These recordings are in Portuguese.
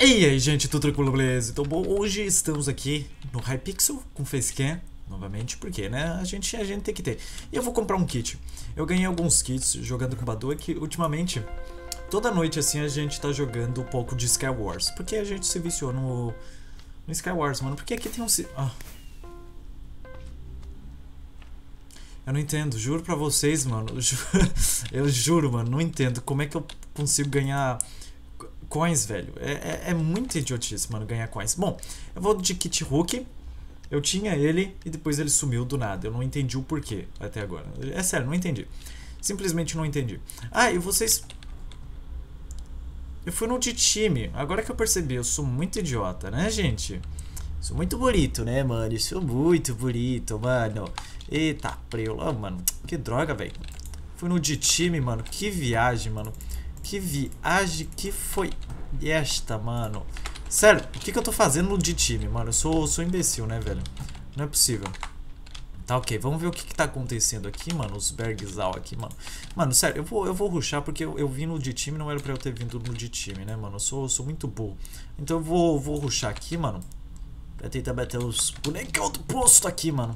E aí, gente, tudo tranquilo, beleza? Então, bom, hoje estamos aqui no Hypixel com Facecam, novamente, porque, né, a gente, a gente tem que ter. E eu vou comprar um kit. Eu ganhei alguns kits jogando com o Badu, que ultimamente, toda noite, assim, a gente tá jogando um pouco de Skywars, porque a gente se viciou no, no Skywars, mano, porque aqui tem um... Ah. Eu não entendo, juro pra vocês, mano, eu juro, eu juro, mano, não entendo como é que eu consigo ganhar coins, velho. É, é, é muito idiotice, mano, ganhar coins. Bom, eu vou de Kit Hook. Eu tinha ele e depois ele sumiu do nada. Eu não entendi o porquê até agora. É sério, não entendi. Simplesmente não entendi. Ah, e vocês. Eu fui no de time. Agora que eu percebi, eu sou muito idiota, né, gente? Sou muito bonito, né, mano? Sou muito bonito, mano. Eita, preula, mano. Que droga, velho. Fui no de time, mano. Que viagem, mano. Que viagem que foi esta, mano? Sério, o que, que eu tô fazendo de time, mano? Eu sou, sou imbecil, né, velho? Não é possível. Tá, ok. Vamos ver o que, que tá acontecendo aqui, mano. Os Bergzal aqui, mano. Mano, sério, eu vou, eu vou ruxar porque eu, eu vim no de time, não era pra eu ter vindo no de time, né, mano? Eu sou, sou muito burro. Então eu vou, vou ruxar aqui, mano. Pra tentar bater os bonecão do posto aqui, mano.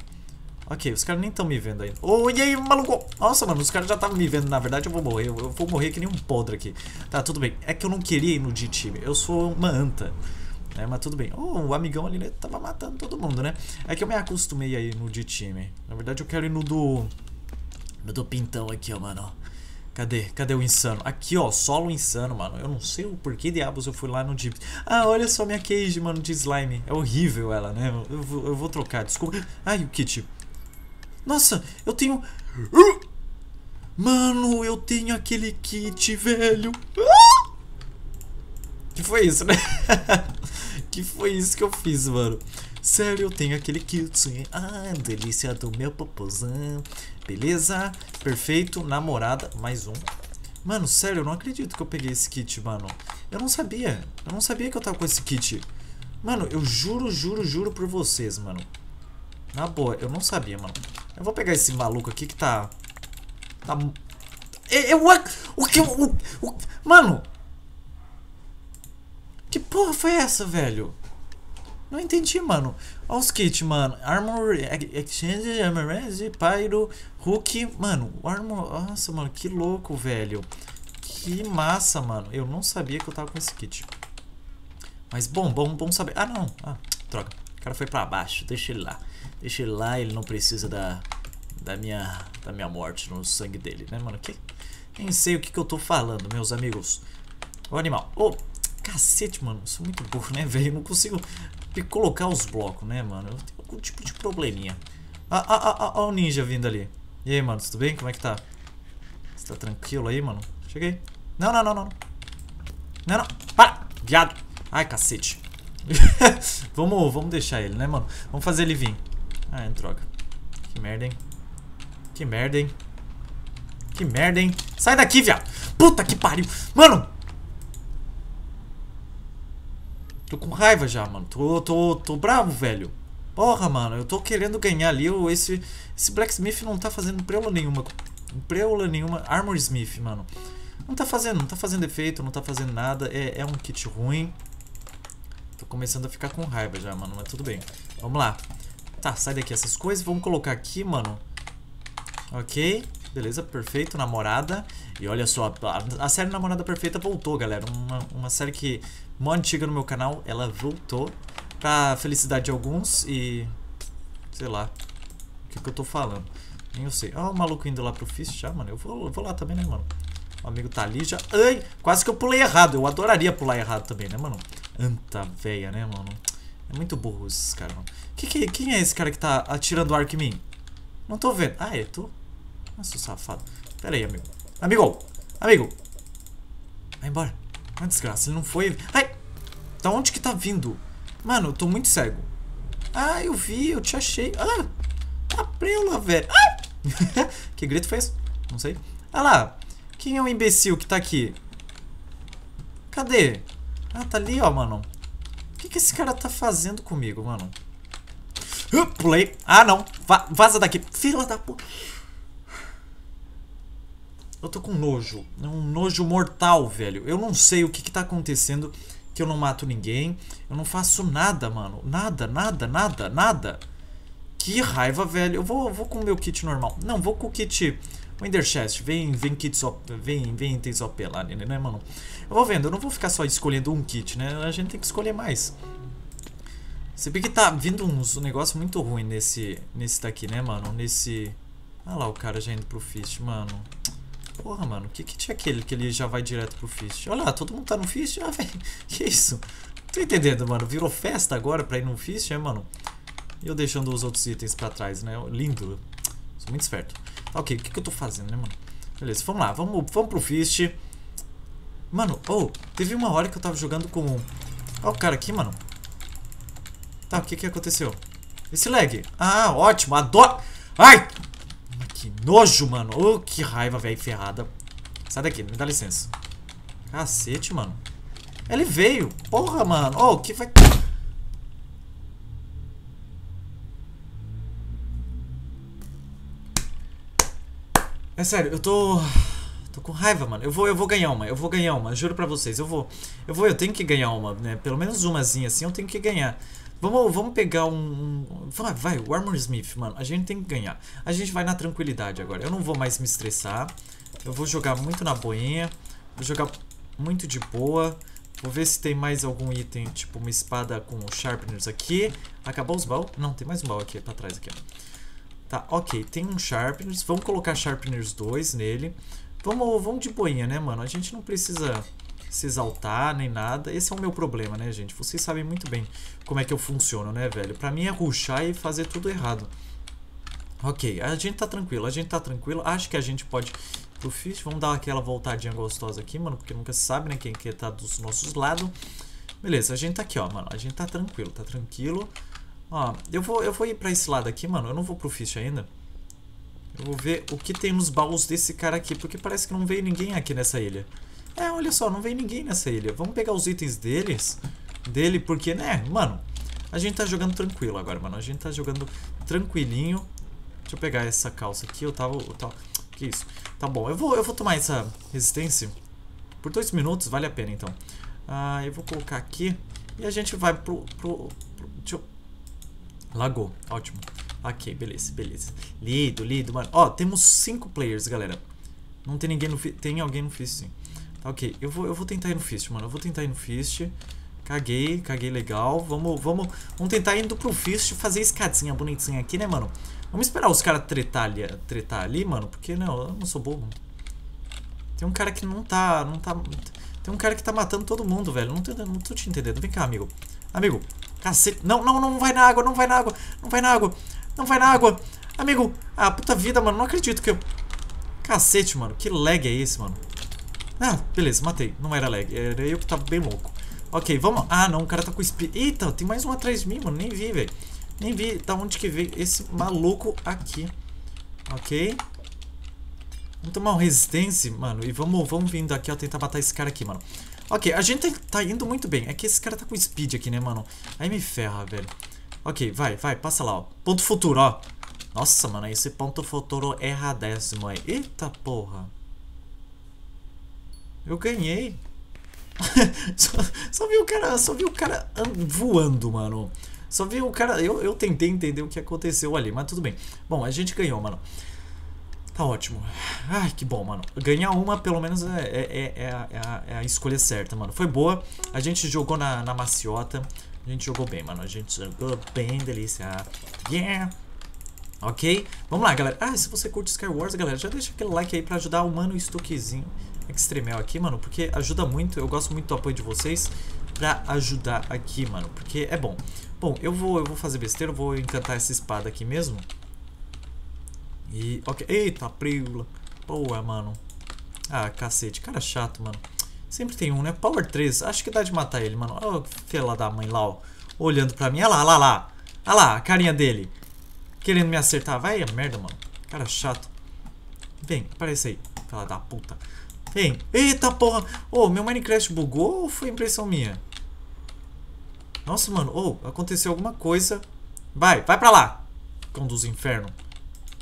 Ok, os caras nem estão me vendo ainda. Oh, e aí, maluco? Nossa, mano, os caras já estavam me vendo. Na verdade, eu vou morrer. Eu, vou morrer que nem um podre aqui. Tá, tudo bem. É que eu não queria ir no D-Time. Eu sou uma anta. É, mas tudo bem. Oh, o amigão ali né, tava matando todo mundo, né? É que eu me acostumei aí no D-Time. Na verdade, eu quero ir no do... No do pintão aqui, ó, mano. Cadê? Cadê o insano? Aqui, ó, solo insano, mano. Eu não sei o porquê diabos eu fui lá no Deep. Ah, olha só minha cage, mano, de slime. É horrível ela, né? Eu eu vou trocar, desculpa. Ai, o kit. Nossa, eu tenho... Mano, eu tenho aquele kit, velho. Que foi isso, né? que foi isso que eu fiz, mano. Sério, eu tenho aquele kit. Ah, delícia do meu popozão. Beleza, perfeito. Namorada, mais um. Mano, sério, eu não acredito que eu peguei esse kit, mano. Eu não sabia. Eu não sabia que eu tava com esse kit. Mano, eu juro, juro, juro por vocês, mano. Na boa, eu não sabia, mano. Eu vou pegar esse maluco aqui que tá... Tá... Eu... O que... O, o, mano! Que porra foi essa, velho? Não entendi, mano. Olha os kits, mano. Armor... Exchange, Armor Pyro, Hook... Mano, Armor... Nossa, mano, que louco, velho. Que massa, mano. Eu não sabia que eu tava com esse kit. Mas bom, bom, bom saber. Ah, não. Ah, droga. O cara foi pra baixo. Deixa ele lá. Deixa ele lá, ele não precisa da, da, minha, da minha morte no sangue dele, né, mano? Que, nem sei o que, que eu tô falando, meus amigos. Ô, animal. Ô, cacete, mano. Sou muito burro, né, velho? Não consigo colocar os blocos, né, mano? Eu tenho algum tipo de probleminha. Ah, ah, ah, ah, o ninja vindo ali. E aí, mano, tudo bem? Como é que tá? Você tá tranquilo aí, mano? Cheguei. Não, não, não, não. Não, não. Para! Viado. Ai, cacete. vamos, vamos deixar ele, né, mano? Vamos fazer ele vir. Ah, troca. Que merda, hein? Que merda, hein? Que merda, hein? Sai daqui, viado! Puta que pariu! Mano! Tô com raiva já, mano. Tô, tô, tô bravo, velho. Porra, mano. Eu tô querendo ganhar ali. Esse, esse Blacksmith não tá fazendo preula nenhuma. Preula nenhuma. Armor Smith, mano. Não tá fazendo, não tá fazendo efeito, não tá fazendo nada. É, é um kit ruim. Tô começando a ficar com raiva já, mano. Mas tudo bem. Vamos lá. Tá, sai daqui essas coisas. Vamos colocar aqui, mano. Ok. Beleza, perfeito. Namorada. E olha só, a, a série Namorada Perfeita voltou, galera. Uma, uma série que mó antiga no meu canal. Ela voltou. Pra felicidade de alguns e... Sei lá. O que, que eu tô falando. Nem eu sei. Ó, oh, o maluco indo lá pro Fist já, mano. Eu vou, eu vou lá também, né, mano? O amigo tá ali já. Ai, quase que eu pulei errado. Eu adoraria pular errado também, né, mano? Anta véia, né, mano? É muito burro esses caras, mano. Que, que, quem é esse cara que tá atirando arco em mim? Não tô vendo. Ah, é tu? Nossa, safado. Pera aí, amigo. Amigo! Amigo! Vai embora. Uma desgraça, ele não foi... Ai! Da onde que tá vindo? Mano, eu tô muito cego. Ah, eu vi, eu te achei. Ah! A prela, velho. Ah! que grito foi esse? Não sei. Ah lá. Quem é o imbecil que tá aqui? Cadê? Ah, tá ali, ó, mano. O que, que esse cara tá fazendo comigo, mano? Uh, pulei. Ah, não. Va vaza daqui. Fila da puta. Eu tô com nojo. É um nojo mortal, velho. Eu não sei o que que tá acontecendo. que eu não mato ninguém. Eu não faço nada, mano. Nada, nada, nada, nada. Que raiva, velho. Eu vou, vou com o meu kit normal. Não, vou com o kit Wonder Chest. Vem, vem kits OP, vem, vem itens OP lá, né, né, mano? Eu vou vendo. Eu não vou ficar só escolhendo um kit, né? A gente tem que escolher mais. Você vê que tá vindo uns um negócio muito ruim nesse, nesse daqui, né, mano? Nesse... Olha lá o cara já indo pro Fist, mano. Porra, mano, que kit é aquele que ele já vai direto pro Fist? Olha lá, todo mundo tá no Fist? Ah, velho, que isso? Tô entendendo, mano. Virou festa agora pra ir no Fist, é, mano? E eu deixando os outros itens pra trás, né? Lindo. Sou muito esperto. Ok, o que, que eu tô fazendo, né, mano? Beleza, vamos lá, vamos, vamos pro Fist. Mano, oh, teve uma hora que eu tava jogando com... Ó o cara aqui, mano. Tá, o que que aconteceu? Esse lag. Ah, ótimo, adoro... Ai! Que nojo, mano. Oh, que raiva, velho, ferrada. Sai daqui, me dá licença. Cacete, mano. Ele veio. Porra, mano. Oh, que vai... É sério, eu tô... Tô com raiva, mano. Eu vou, eu vou ganhar uma, eu vou ganhar uma, juro pra vocês. Eu vou, eu vou, eu tenho que ganhar uma, né? Pelo menos umazinha assim, eu tenho que ganhar. Vamos, vamos pegar um. Vai, vai, o Armor Smith, mano. A gente tem que ganhar. A gente vai na tranquilidade agora. Eu não vou mais me estressar. Eu vou jogar muito na boinha. Vou jogar muito de boa. Vou ver se tem mais algum item, tipo uma espada com sharpeners aqui. Acabou os baús? Não, tem mais um baú aqui pra trás aqui, ó. Tá, ok, tem um sharpeners. Vamos colocar sharpeners 2 nele. Vamos, vamos de boinha, né, mano? A gente não precisa se exaltar nem nada. Esse é o meu problema, né, gente? Vocês sabem muito bem como é que eu funciono, né, velho? Pra mim é ruxar e fazer tudo errado. Ok, a gente tá tranquilo, a gente tá tranquilo. Acho que a gente pode pro fish. Vamos dar aquela voltadinha gostosa aqui, mano, porque nunca se sabe, né, quem que tá dos nossos lados. Beleza, a gente tá aqui, ó, mano. A gente tá tranquilo, tá tranquilo. Ó, eu vou, eu vou ir pra esse lado aqui, mano. Eu não vou pro fish ainda. Eu vou ver o que tem nos baús desse cara aqui, porque parece que não veio ninguém aqui nessa ilha. É, olha só, não veio ninguém nessa ilha. Vamos pegar os itens deles, dele, porque, né, mano, a gente tá jogando tranquilo agora, mano. A gente tá jogando tranquilinho. Deixa eu pegar essa calça aqui, eu tava... Eu tava... Que isso? Tá bom, eu vou, eu vou tomar essa resistência por dois minutos, vale a pena, então. Ah, eu vou colocar aqui e a gente vai pro... pro, pro deixa eu... Lagou, ótimo. Ok, beleza, beleza. Lido, lido, mano. Ó, temos cinco players, galera. Não tem ninguém no Fist. Tem alguém no Fist, sim. Tá, ok. Eu vou, eu vou tentar ir no Fist, mano. Eu vou tentar ir no Fist. Caguei, caguei legal. Vamos, vamos, vamos tentar indo pro Fist fazer escadinha bonitinha aqui, né, mano? Vamos esperar os caras tretar ali, tretar ali, mano. Porque, não, eu não sou bobo. Tem um cara que não tá, não tá... Tem um cara que tá matando todo mundo, velho. Não tô, não tô te entendendo. Vem cá, amigo. Amigo. Cacete. Não, não, não vai na água, não vai na água. Não vai na água. Não vai na água. Amigo. Ah, puta vida, mano. Não acredito que eu... Cacete, mano. Que lag é esse, mano? Ah, beleza. Matei. Não era lag. Era eu que tava bem louco. Ok, vamos... Ah, não. O cara tá com speed. Eita, tem mais um atrás de mim, mano. Nem vi, velho. Nem vi da onde que veio esse maluco aqui. Ok. Vamos tomar uma resistência, mano. E vamos, vamos vindo aqui, ó. Tentar matar esse cara aqui, mano. Ok, a gente tá indo muito bem. É que esse cara tá com speed aqui, né, mano? Aí me ferra, velho. Ok, vai, vai, passa lá, ó. Ponto futuro, ó. Nossa, mano, esse ponto futuro erradécimo aí. Eita porra. Eu ganhei. só, só, vi o cara, só vi o cara voando, mano. Só vi o cara, eu, eu tentei entender o que aconteceu ali, mas tudo bem. Bom, a gente ganhou, mano. Tá ótimo. Ai, que bom, mano. Ganhar uma, pelo menos, é, é, é, a, é, a, é escolha certa, mano. Foi boa. A gente jogou na, na maciota. A gente jogou bem, mano. A gente jogou bem, delícia. Yeah! Ok? Vamos lá, galera. Ah, se você curte Sky Wars, galera, já deixa aquele like aí pra ajudar o Mano Stuckzinho Extremel aqui, mano. Porque ajuda muito. Eu gosto muito do apoio de vocês pra ajudar aqui, mano. Porque é bom. Bom, eu vou, eu vou fazer besteira. Eu vou encantar essa espada aqui mesmo. E... Ok. Eita, preula. Boa, mano. Ah, cacete. Cara chato, mano. Sempre tem um, né? Power 3. Acho que dá de matar ele, mano. Olha o filho da mãe lá, ó. Olhando pra mim. Olha lá, olha lá, lá. Olha lá, a carinha dele. Querendo me acertar. Vai merda, mano. Cara chato. Vem, aparece aí. Fala da puta. Vem. Eita porra. Ô, oh, meu Minecraft bugou ou foi impressão minha? Nossa, mano. Ô, oh, aconteceu alguma coisa. Vai, vai pra lá. Conduz inferno.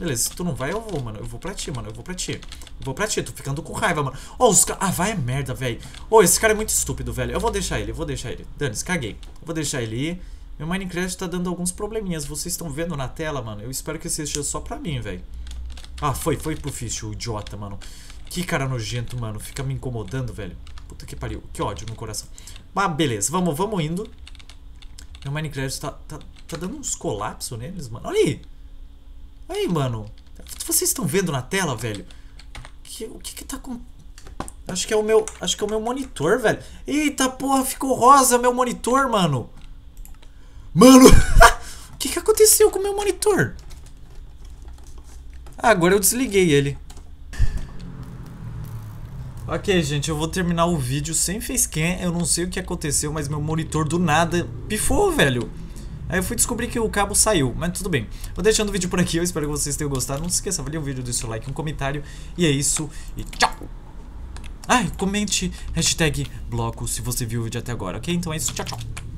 Beleza, se tu não vai, eu vou, mano. Eu vou pra ti, mano. Eu vou pra ti. Eu vou pra ti. Tô ficando com raiva, mano. Ó, oh, os caras... Ah, vai a merda, velho. Ô, oh, esse cara é muito estúpido, velho. Eu vou deixar ele, eu vou deixar ele. Dane-se, caguei. Eu vou deixar ele ir. Meu Minecraft tá dando alguns probleminhas. Vocês estão vendo na tela, mano? Eu espero que seja só pra mim, velho. Ah, foi, foi pro Fish, o idiota, mano. Que cara nojento, mano. Fica me incomodando, velho. Puta que pariu. Que ódio no coração. Mas beleza, vamos, vamos indo. Meu Minecraft tá, tá, tá dando uns colapsos neles, mano. Olha aí. Aí, mano. Vocês estão vendo na tela, velho? Que, o que que tá com... Acho que é o meu... Acho que é o meu monitor, velho. Eita, porra, ficou rosa meu monitor, mano. Mano! o que que aconteceu com o meu monitor? Ah, agora eu desliguei ele. Ok, gente, eu vou terminar o vídeo sem facecam. Eu não sei o que aconteceu, mas meu monitor do nada pifou, velho. Aí eu fui descobrir que o cabo saiu, mas tudo bem. Vou deixando o vídeo por aqui, eu espero que vocês tenham gostado. Não se esqueça, avalie o vídeo, deixe seu like, um comentário. E é isso, e tchau! Ah, comente hashtag bloco se você viu o vídeo até agora, ok? Então é isso, tchau, tchau!